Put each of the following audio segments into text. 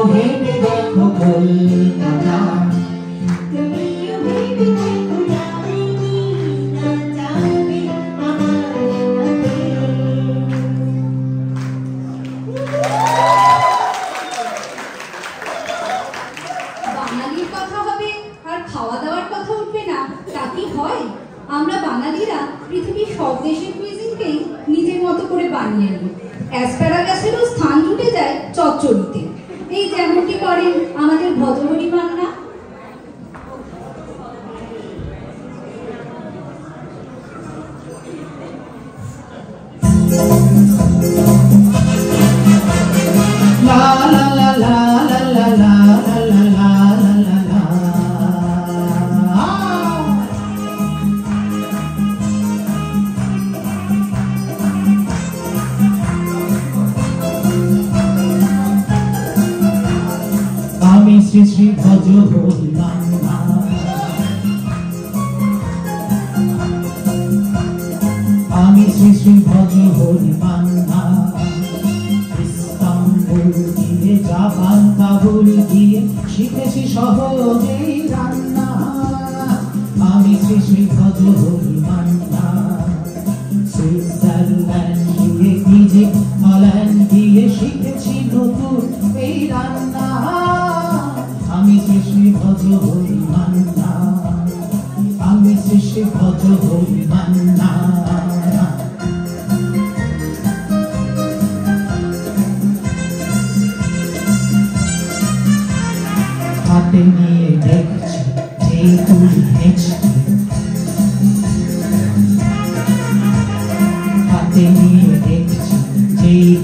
yêu hết đến đêm không ngừng Shri Shri ভজ ভোলানা আমি শ্রী শ্রী ভজ ভোলানা Hey.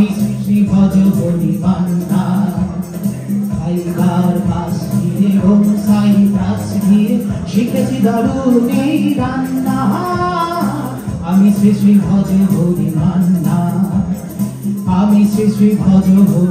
আমি শ্রী ভজ বলি কান্না খাইবার পাশ দিয়ে ওম সাই প্রাস দিয়ে শিখেছি দারুণ রান্না। আমি শ্রী শ্রী ভজ হরি মান্না আমি শ্রী শ্রী ভজ হরি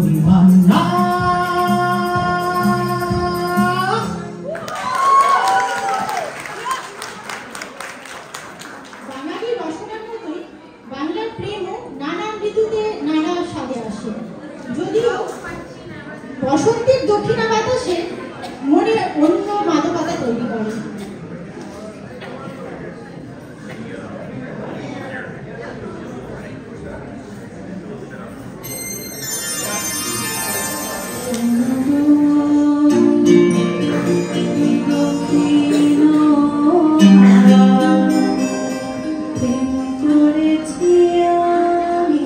করেছি আমি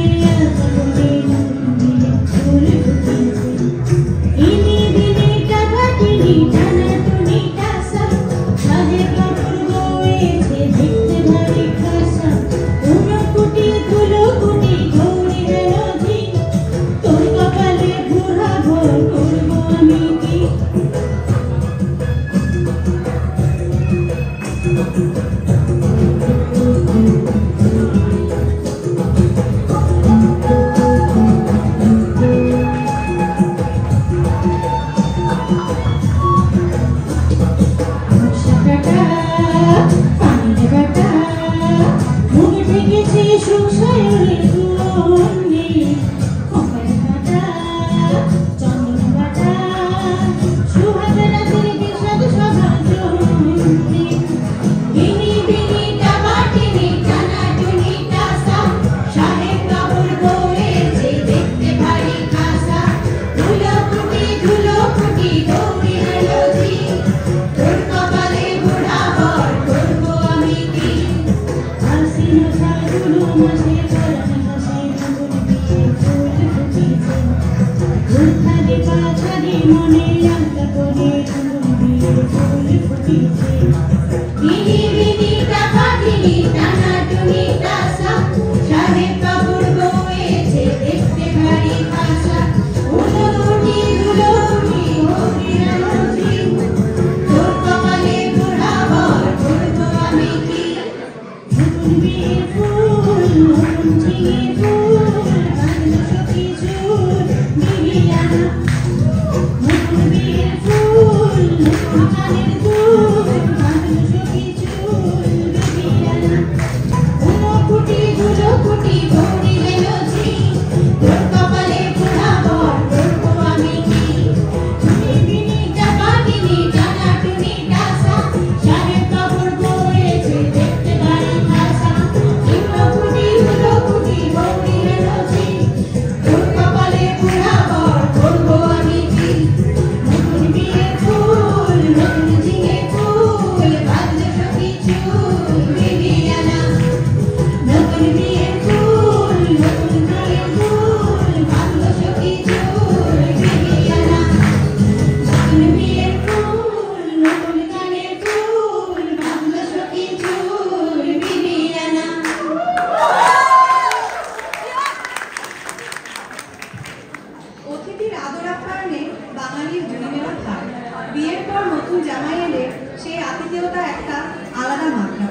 Yeah. নতুন জামাই এলে সেই আতিথেয়তা একটা আলাদা মাত্রা।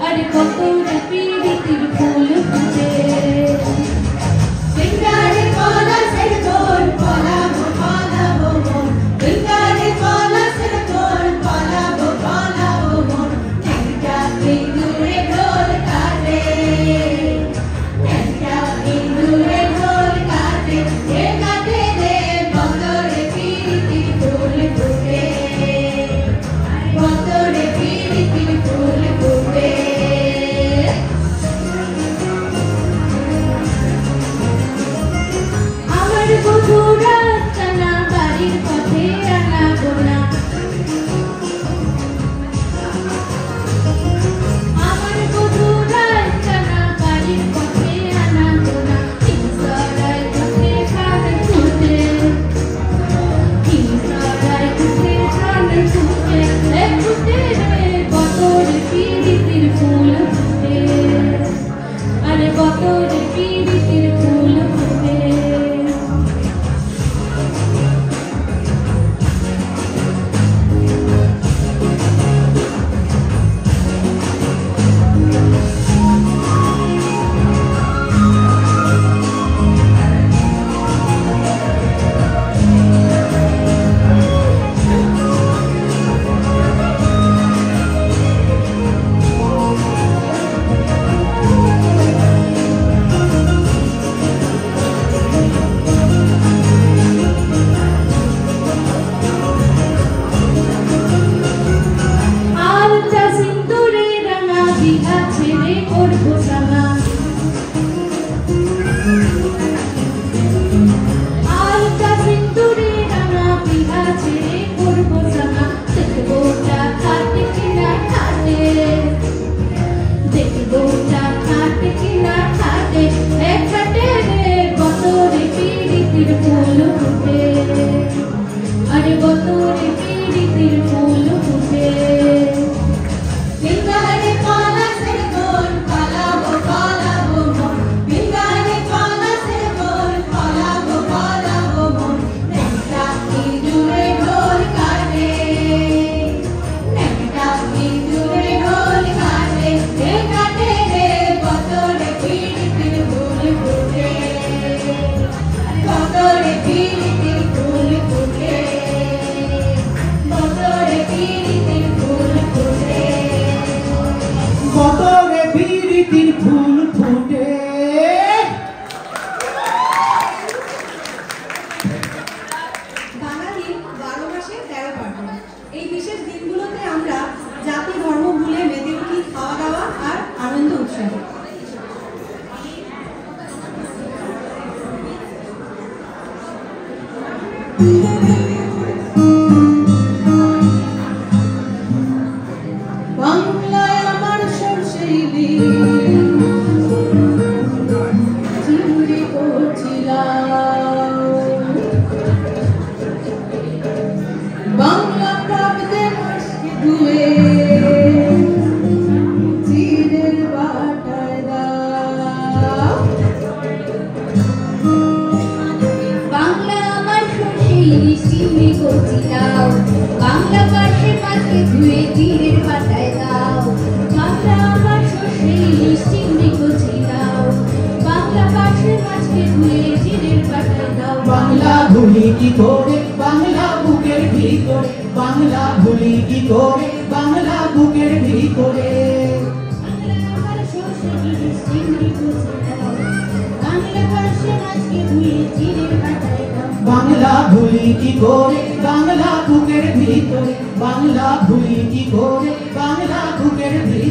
আরে বদরে পিরিতির भूली की भोगे बांगला खुकर भी।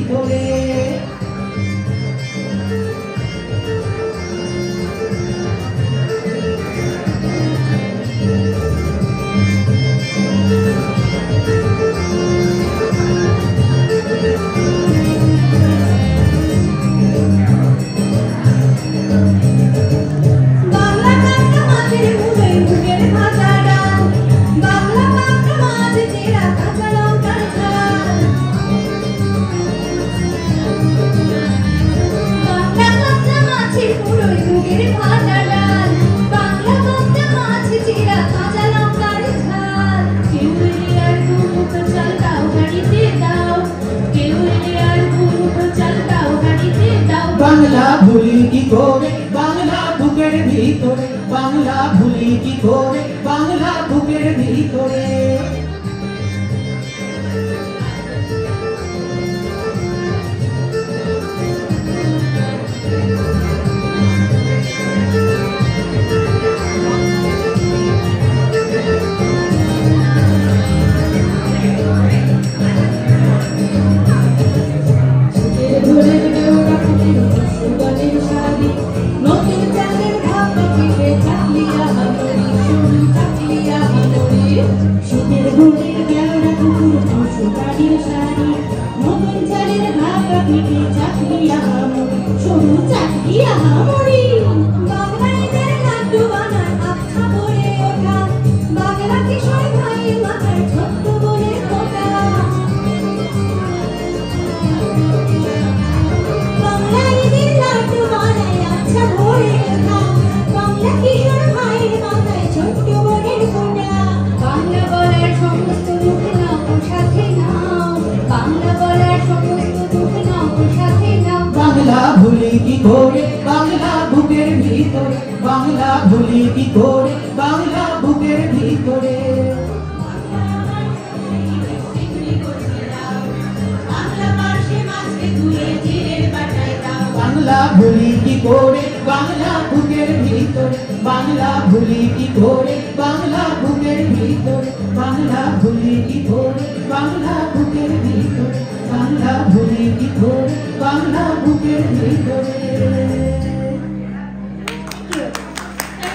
বাংলা ভুলি কি ধরে? বাংলা বুকের ভিতর বাংলা ভুলি কি ধরে? বাংলা বুকের ভিতর বাংলা ভুলি কি ধরে? বাংলা বুকের ভিতরে।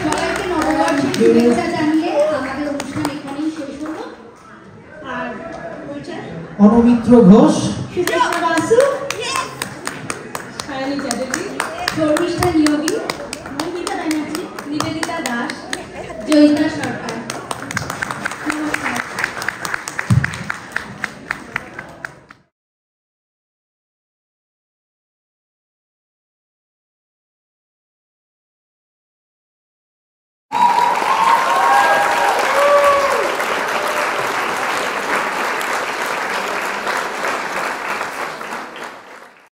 সবাইকে আর ঘোষ। vueltas